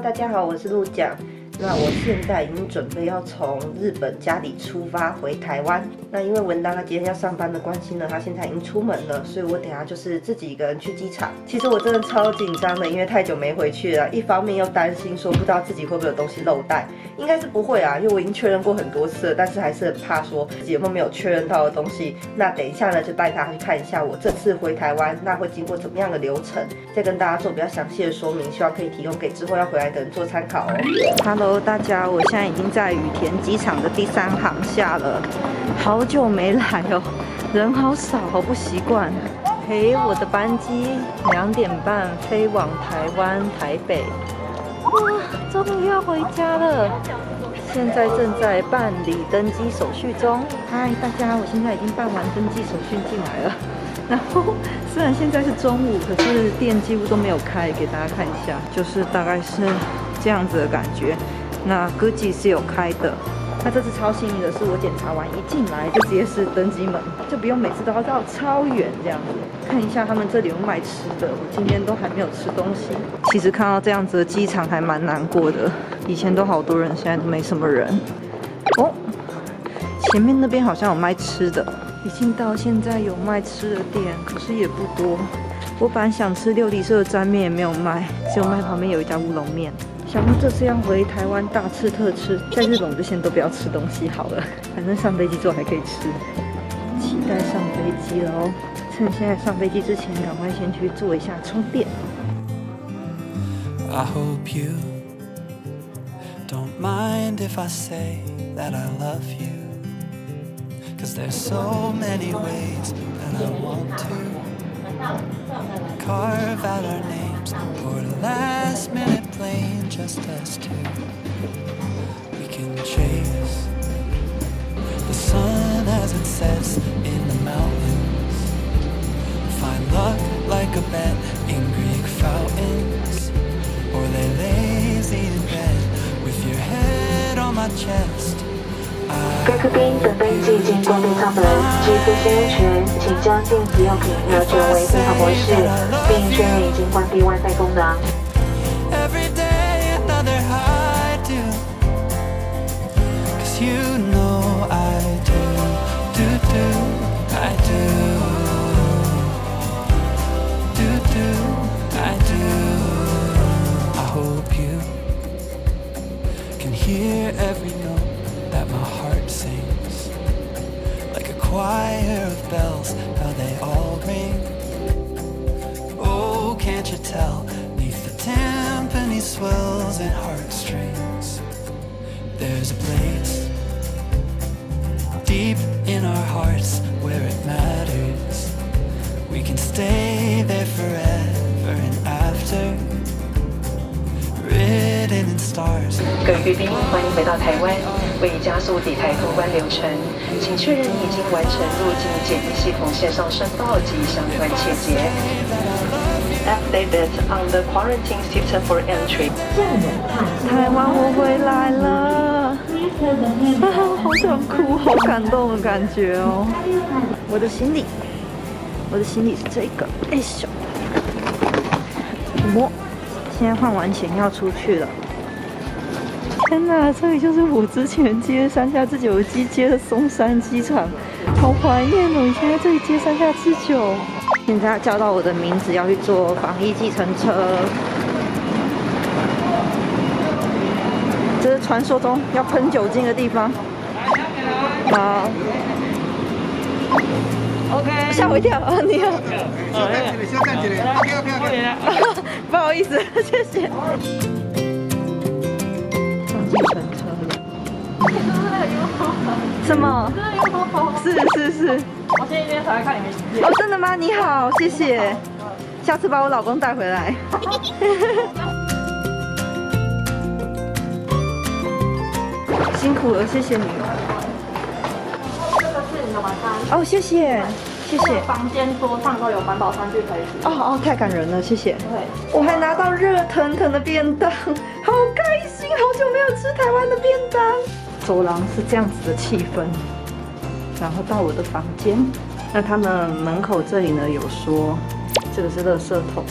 大家好我是鹿角那我现在已经准备要从日本家里出发回台湾。那因为文丹他今天要上班的关系呢，他现在已经出门了，所以我等下就是自己一个人去机场。其实我真的超紧张的，因为太久没回去了，一方面又担心说不知道自己会不会有东西漏带，应该是不会啊，因为我已经确认过很多次了，但是还是很怕说自己有没有确认到的东西。那等一下呢，就带他去看一下我这次回台湾，那会经过怎么样的流程，再跟大家做比较详细的说明，希望可以提供给之后要回来的人做参考哦。好，那大家，我现在已经在羽田机场的第三航下了，好久没来哦，人好少，好不习惯。嘿，我的班机两点半飞往台湾台北，哇，终于要回家了。现在正在办理登机手续中。嗨，大家，我现在已经办完登机手续进来了。然后虽然现在是中午，可是店几乎都没有开，给大家看一下，就是大概是这样子的感觉。那歌姬是有开的。那这次超幸运的是，我检查完一进来就直接是登机门，就不用每次都要绕超远这样子。看一下他们这里有卖吃的，我今天都还没有吃东西。其实看到这样子的机场还蛮难过的，以前都好多人，现在都没什么人。哦，前面那边好像有卖吃的，已经到现在有卖吃的店，可是也不多。我本来想吃六里社的沾面，也没有卖，只有卖旁边有一家乌龙面。想说这次要回台湾大吃特吃，在日本我就先都不要吃东西好了，反正上飞机之后还可以吃。期待上飞机了哦！趁现在上飞机之前，赶快先去做一下充电。I hope you don't mind if I say that I love you. Cause there's so many ways that I want to carve out our names for the last minute plane, just us two. We can chase the sun as it sets in the mountains. Find luck like a bet in Greek fountains. Or lay lazy in bed with your head on my chest. 该客宾等登机已经关闭舱门，基于飞行安全，请将电子用品调整为飞行模式，并确认已经关闭 WiFi 功能。Hear every note that my heart sings. Like a choir of bells, how they all ring. Oh, can't you tell? Neath the timpani swells and heartstrings, there's a place deep in our hearts where it matters. We can stay there forever and after. Written in stars. 各位贵宾，欢迎回到台湾。 为加速抵台通关流程，请确认你已经完成入境检疫系统线上申报及相关切结。Updated on the quarantine system for entry。台湾我回来了，好想哭，好感动的感觉哦。我的行李，我的行李是这个，哎咻，我现在换完钱要出去了。天哪，这里就是我之前接三下之久的机接的松山机场，好怀念哦！以前在这里接三下之久，现在叫到我的名字要去坐防疫计程车，这是传说中要喷酒精的地方。好，OK，吓我一跳啊！你好，先站起来，OK OK OK。不好意思，谢谢。计程车了。什么？是是是。我前几天才来看你们影片。哦，真的吗？你好，谢谢。下次把我老公带回来。辛苦了，谢谢你。这个是你的晚餐。哦，谢谢。谢谢。房间桌上都有环保餐具可以使用。哦哦，太感人了，谢谢。对，我还拿到热腾腾的便当，好开心！好久没有吃台湾的便当。走廊是这样子的气氛，然后到我的房间，那他们门口这里呢有说，这个是垃圾桶，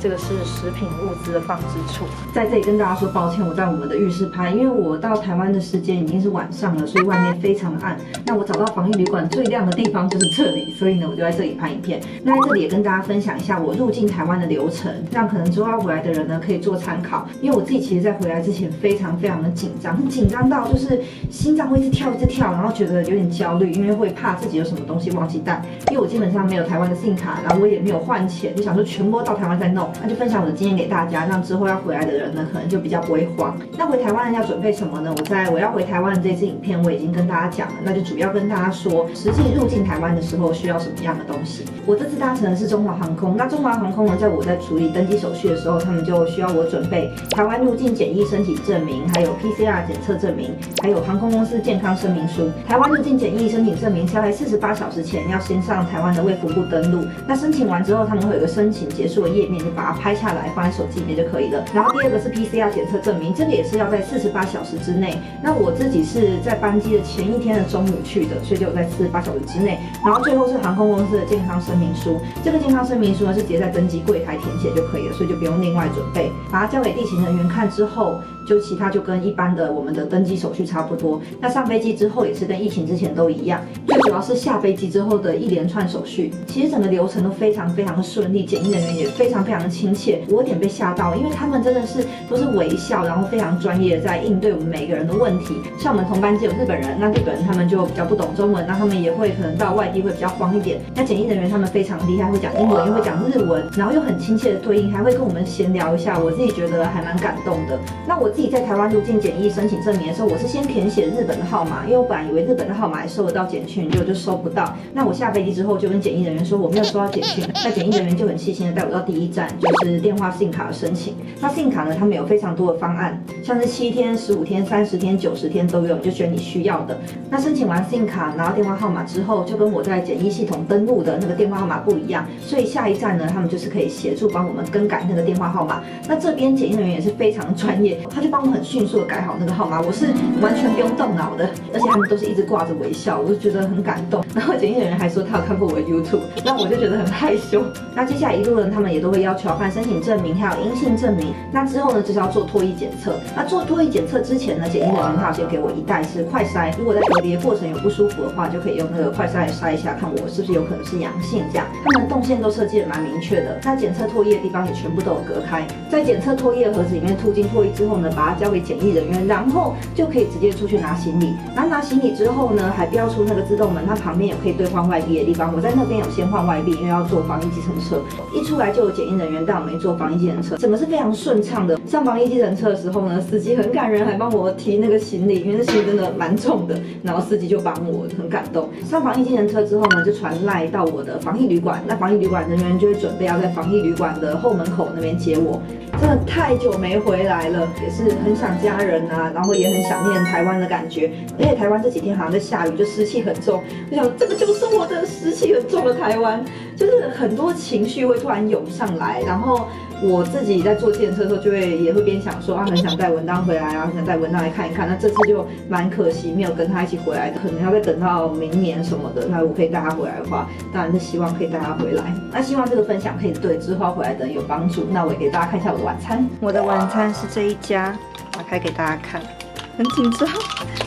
这个是食品物资的放置处，在这里跟大家说抱歉，我在我们的浴室拍，因为我到台湾的时间已经是晚上了，所以外面非常的暗。那我找到防疫旅馆最亮的地方就是这里，所以呢，我就在这里拍影片。那在这里也跟大家分享一下我入境台湾的流程，让可能之后要回来的人呢可以做参考。因为我自己其实在回来之前非常非常的紧张，紧张到就是心脏会一直跳一直跳，然后觉得有点焦虑，因为会怕自己有什么东西忘记带。因为我基本上没有台湾的 SIM 卡，然后我也没有换钱，就想说全部到台湾再弄。那就分享我的经验给大家，让之后要回来的人呢，可能就比较不会慌。那回台湾要准备什么呢？我在我要回台湾的这支影片我已经跟大家讲了，那就主要跟大家说，实际入境台湾的时候需要什么样的东西。我这次搭乘的是中华航空，那中华航空呢，在我在处理登机手续的时候，他们就需要我准备台湾入境检疫申请证明，还有 PCR 检测证明，还有航空公司健康声明书。台湾入境检疫申请证明，在四十八小时前要先上台湾的卫福部登录。那申请完之后，他们会有个申请结束的页面，就把它拍下来放在手机里面就可以了。然后第二个是 PCR 检测证明，这个也是要在四十八小时之内。那我自己是在班机的前一天的中午去的，所以就在四十八小时之内。然后最后是航空公司的健康声明书，这个健康声明书呢是直接在登机柜台填写就可以了，所以就不用另外准备。把它交给地勤人员看之后。就其他就跟一般的我们的登机手续差不多，那上飞机之后也是跟疫情之前都一样，最主要是下飞机之后的一连串手续，其实整个流程都非常非常的顺利，检疫人员也非常非常的亲切，我有点被吓到，因为他们真的是都是微笑，然后非常专业的在应对我们每个人的问题。像我们同班机有日本人，那日本人他们就比较不懂中文，那他们也会可能到外地会比较慌一点。那检疫人员他们非常厉害，会讲英文又会讲日文，然后又很亲切的对应，还会跟我们闲聊一下，我自己觉得还蛮感动的。那我。自己在台湾入境检疫申请证明的时候，我是先填写日本的号码，因为我本来以为日本的号码还收得到简讯，结果就收不到。那我下飞机之后就跟检疫人员说我没有收到简讯，那检疫人员就很细心的带我到第一站，就是电话信卡的申请。那信卡呢，他们有非常多的方案，像是七天、十五天、三十天、九十天都有，就选你需要的。那申请完信卡拿到电话号码之后，就跟我在检疫系统登录的那个电话号码不一样，所以下一站呢，他们就是可以协助帮我们更改那个电话号码。那这边检疫人员也是非常专业，他就。帮我很迅速的改好那个号码，我是完全不用动脑的，而且他们都是一直挂着微笑，我就觉得很感动。然后检验人员还说他有看过我的 YouTube，那我就觉得很害羞。那接下来一路呢，他们也都会要求要办申请证明，还有阴性证明。那之后呢，就是要做脱衣检测。那做脱衣检测之前呢，检疫人员他先给我一袋是快筛，如果在隔离过程有不舒服的话，就可以用那个快筛来筛一下，看我是不是有可能是阳性这样。他们的动线都设计的蛮明确的，那检测唾液的地方也全部都有隔开。在检测唾液盒子里面吐进唾液之后呢，把它交给检疫人员，然后就可以直接出去拿行李。然后拿行李之后呢，还标出那个自动门，它旁边有可以兑换外币的地方。我在那边有先换外币，因为要坐防疫计程车。一出来就有检疫人员带我们坐防疫计程车，整个是非常顺畅的。上防疫计程车的时候呢，司机很感人，还帮我提那个行李，因为那行李真的蛮重的。然后司机就帮我，很感动。上防疫计程车之后呢，就传赖到我的防疫旅馆。那防疫旅馆人员就会准备要在防疫旅馆的后门口那边接我。真的太久没回来了，也是很想家人啊，然后也很想念台湾的感觉。而且台湾这几天好像在下雨，就湿气很重。我想这个就是我的湿气到了台湾，就是很多情绪会突然涌上来，然后。我自己在坐电车的时候，就会也会边想说啊，很想带文当回来啊，很想带文当来看一看。那这次就蛮可惜，没有跟他一起回来的，可能要再等到明年什么的。那我可以带他回来的话，当然是希望可以带他回来。那希望这个分享可以对之后回来的人有帮助。那我也给大家看一下我的晚餐。我的晚餐是这一家，打开给大家看。很紧张，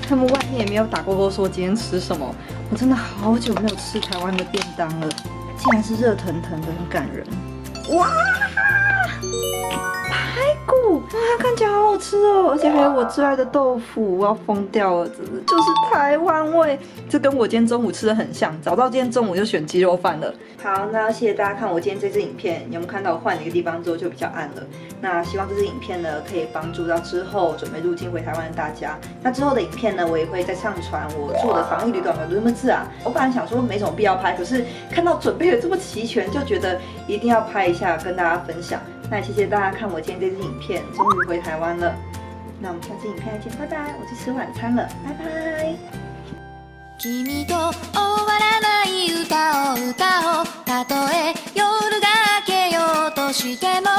他们外面也没有打勾勾说今天吃什么。我真的好久没有吃台湾的便当了，竟然是热腾腾的，很感人。哇！啊，看起来好好吃哦，而且还有我最爱的豆腐，我要疯掉了，真的就是台湾味，这跟我今天中午吃的很像。早到今天中午就选鸡肉饭了。好，那谢谢大家看我今天这支影片，有没有看到我换了一个地方之后就比较暗了？那希望这支影片呢可以帮助到之后准备入境回台湾的大家。那之后的影片呢，我也会再上传我住的防疫旅馆的录字啊。我本来想说没什么必要拍，可是看到准备的这么齐全，就觉得一定要拍一下跟大家分享。那谢谢大家看我今天这支影片，终于回台湾了。那我们下次影片再见，拜拜！我去吃晚餐了，拜拜。君と終わらない歌を歌おうたとえ夜が明けようとしても